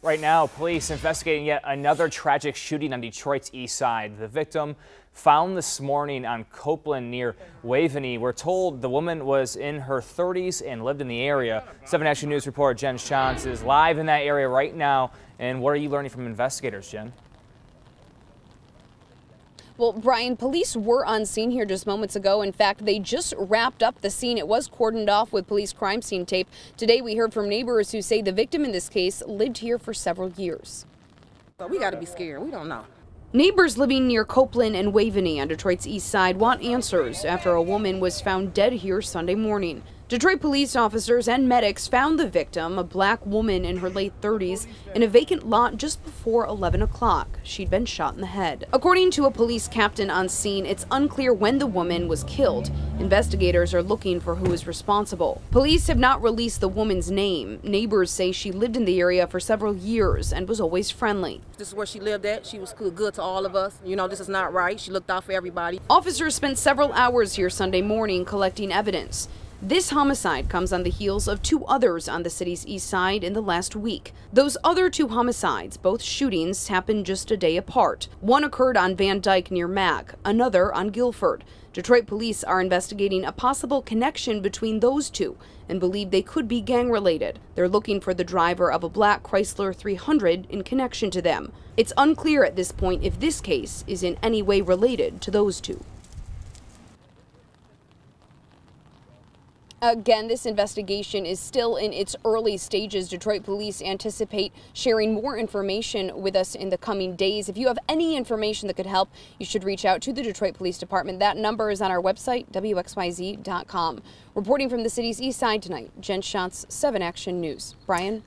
Right now, police investigating yet another tragic shooting on Detroit's east side. The victim found this morning on Copeland near Waveney. We're told the woman was in her 30s and lived in the area. 7 Action News reporter Jen Shantz is live in that area right now. And what are you learning from investigators, Jen? Well, Brian, police were on scene here just moments ago. In fact, they just wrapped up the scene. It was cordoned off with police crime scene tape. Today, we heard from neighbors who say the victim in this case lived here for several years. But we got to be scared. We don't know. Neighbors living near Copeland and Waveney on Detroit's east side want answers after a woman was found dead here Sunday morning. Detroit police officers and medics found the victim, a black woman in her late 30s, in a vacant lot just before 11 o'clock. She'd been shot in the head. According to a police captain on scene, it's unclear when the woman was killed. Investigators are looking for who is responsible. Police have not released the woman's name. Neighbors say she lived in the area for several years and was always friendly. This is where she lived at. She was good to all of us. You know, this is not right. She looked out for everybody. Officers spent several hours here Sunday morning collecting evidence. This homicide comes on the heels of two others on the city's east side in the last week. Those other two homicides, both shootings, happened just a day apart. One occurred on Van Dyke near Mack, another on Guilford. Detroit police are investigating a possible connection between those two and believe they could be gang related. They're looking for the driver of a black Chrysler 300 in connection to them. It's unclear at this point if this case is in any way related to those two. Again, this investigation is still in its early stages. Detroit police anticipate sharing more information with us in the coming days. If you have any information that could help, you should reach out to the Detroit Police Department. That number is on our website, WXYZ.com. Reporting from the city's east side tonight, Jen Shantz, 7 Action News. Brian?